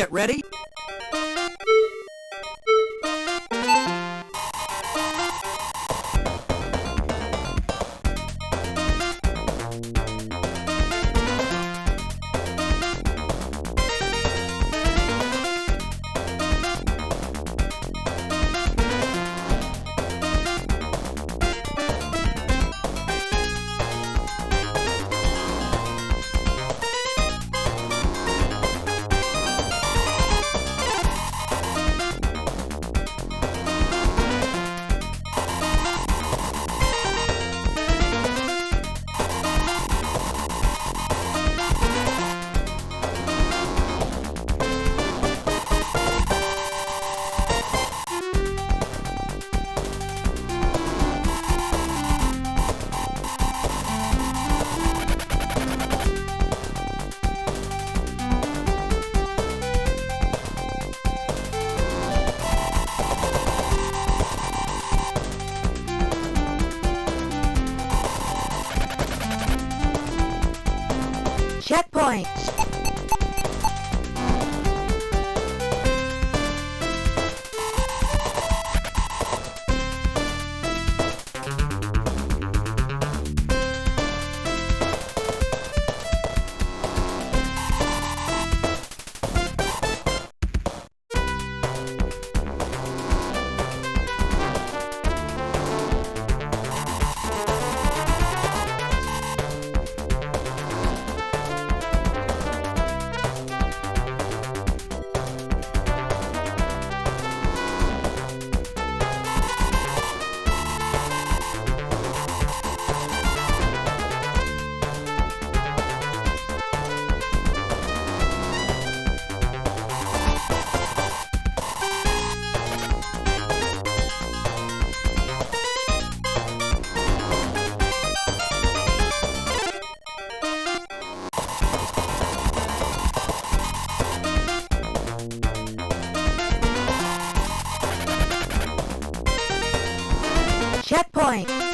Get ready. Checkpoint. Checkpoint.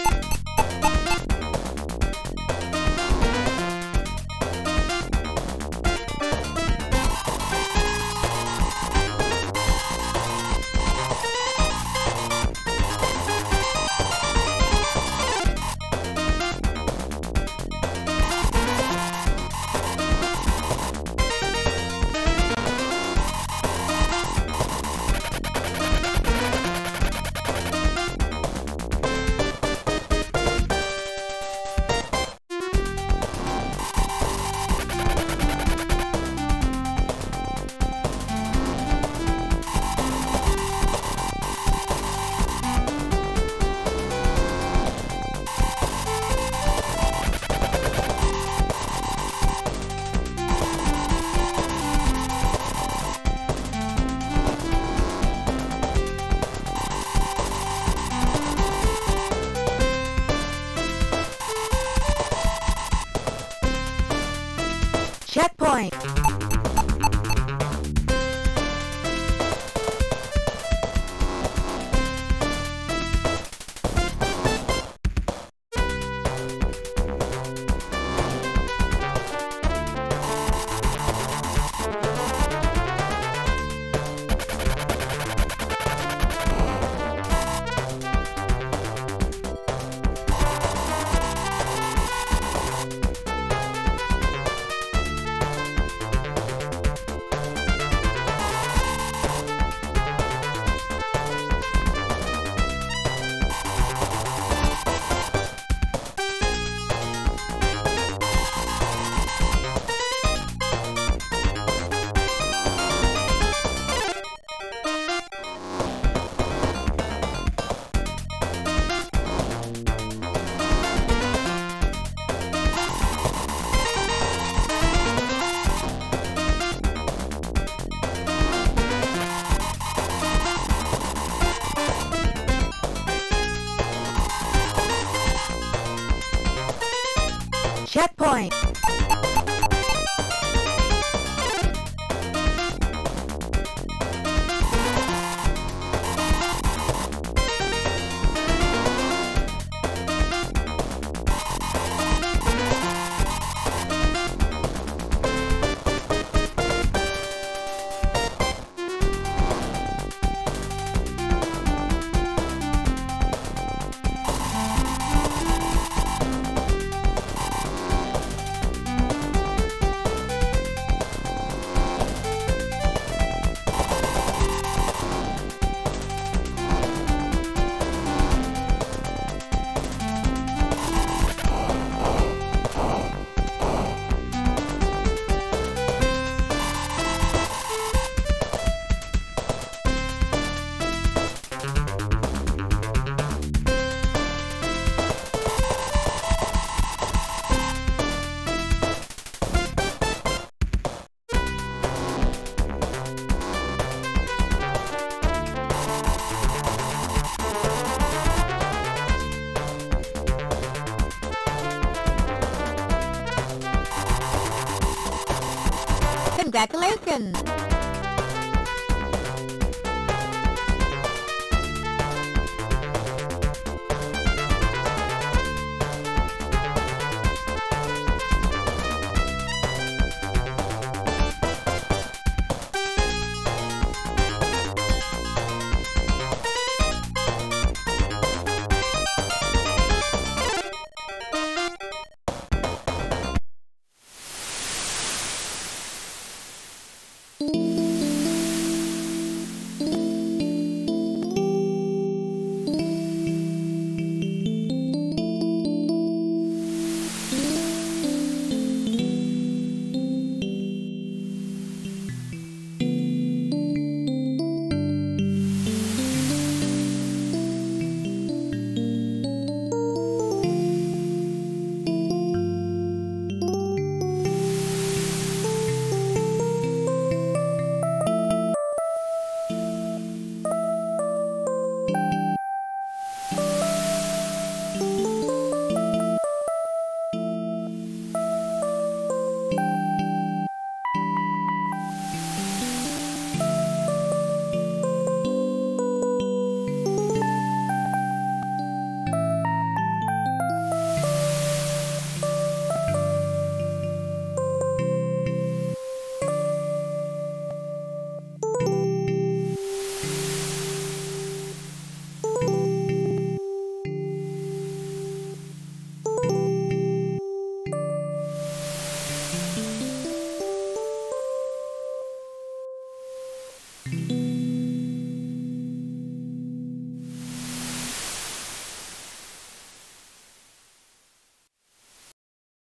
Checkpoint. Checkpoint. Congratulations!